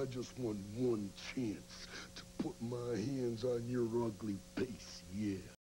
I just want one chance to put my hands on your ugly face.